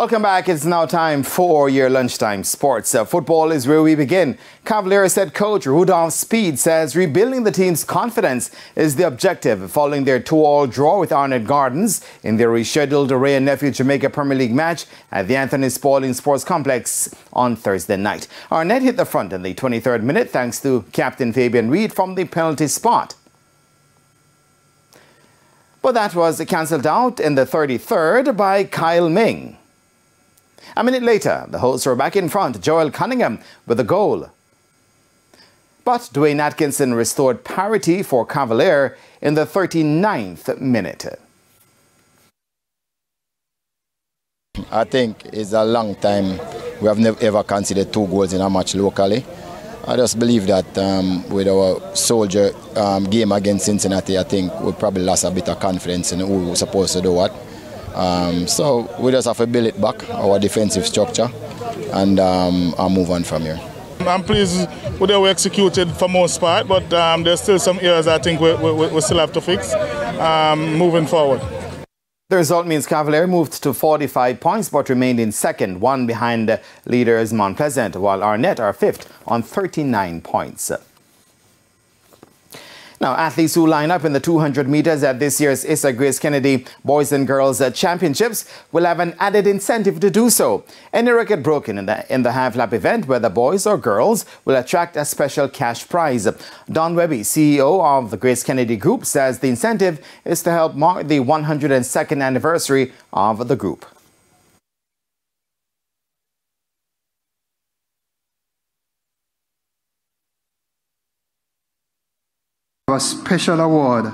Welcome back. It's now time for your lunchtime sports. Uh, football is where we begin. Cavaliers head coach Rudolph Speid says rebuilding the team's confidence is the objective following their 2-all draw with Arnett Gardens in their rescheduled Wray and Nephew Jamaica Premier League match at the Anthony Spaulding Sports Complex on Thursday night. Arnett hit the front in the 23rd minute thanks to captain Fabian Reid from the penalty spot. But that was cancelled out in the 33rd by Kyle Ming. A minute later, the hosts were back in front, Joel Cunningham with a goal. But Dwayne Atkinson restored parity for Cavalier in the 39th minute. I think it's a long time. We have never ever conceded two goals in a match locally. I just believe that um, with our soldier um, game against Cincinnati, I think we probably lost a bit of confidence in who was supposed to do what. Um, so we just have to build it back, our defensive structure, and um, I'll move on from here. I'm pleased with how we executed for most part, but um, there's still some areas I think we, we, we still have to fix um, moving forward. The result means Cavalier moved to 45 points but remained in second, one behind leaders Mount Pleasant, while Arnett are fifth on 39 points. Now, athletes who line up in the 200 meters at this year's Issa Grace Kennedy Boys and Girls uh, Championships will have an added incentive to do so. Any record broken in the, in the half lap event, whether boys or girls, will attract a special cash prize. Don Wehby, CEO of the Grace Kennedy Group, says the incentive is to help mark the 102nd anniversary of the group. A special award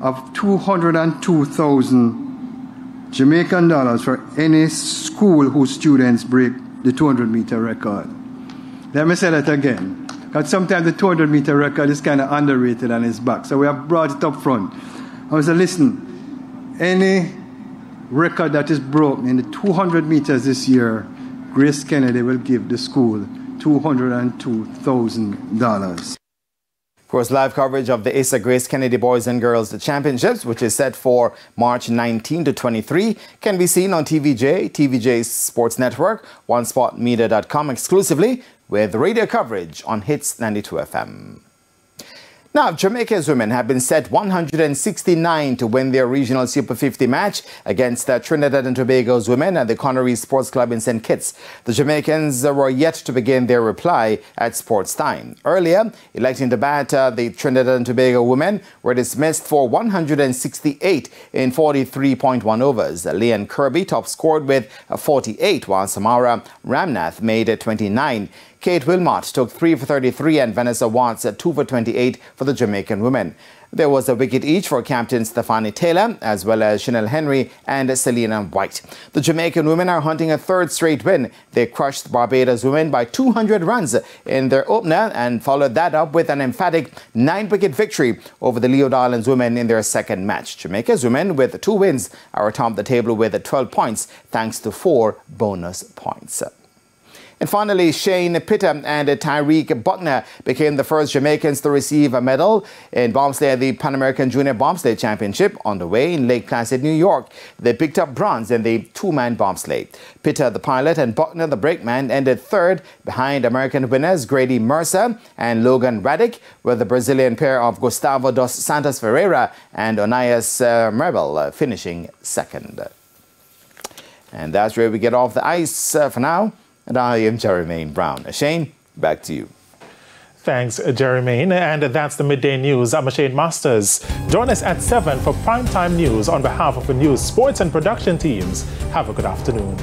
of 202,000 Jamaican dollars for any school whose students break the 200 meter record. Let me say that again. Because sometimes the 200 meter record is kind of underrated on its back. So we have brought it up front. I said, listen, any record that is broken in the 200 meters this year, Grace Kennedy will give the school $202,000. Course, live coverage of the Issa Grace Kennedy Boys and Girls Championships, which is set for March 19 to 23, can be seen on TVJ, TVJ's Sports Network, OneSpotMedia.com exclusively with radio coverage on Hits 92 FM. Now, Jamaica's women have been set 169 to win their regional Super 50 match against Trinidad and Tobago's women at the Conaree Sports Club in St. Kitts. The Jamaicans were yet to begin their reply at sports time. Earlier, electing to bat, uh, the Trinidad and Tobago women were dismissed for 168 in 43.1 overs. Leanne Kirby top scored with 48, while Samara Ramnath made 29. Kate Wilmot took 3 for 33 and Vanessa Watts at 2 for 28 for the Jamaican women. There was a wicket each for captain Stafanie Taylor, as well as Chinelle Henry and Celina Whyte. The Jamaican women are hunting a third straight win. They crushed Barbados women by 200 runs in their opener and followed that up with an emphatic nine-wicket victory over the Leeward Islands women in their second match. Jamaica's women, with two wins, are atop the table with 12 points, thanks to four bonus points. And finally, Shane Pitter and Tyreek Buckner became the first Jamaicans to receive a medal in bobsleigh at the Pan American Junior Bobsleigh Championship on the way in Lake Placid, New York. They picked up bronze in the two-man bobsleigh. Pitter, the pilot, and Buckner, the brakeman, ended third behind American winners Grady Mercer and Logan Radick, with the Brazilian pair of Gustavo dos Santos Ferreira and Onias uh, Merbel uh, finishing second. And that's where we get off the ice uh, for now. And I am Jeremy Brown. Shane, back to you. Thanks, Jeremy. And that's the midday news. I'm Shane Masters. Join us at 7 for primetime news on behalf of the news, sports, and production teams. Have a good afternoon.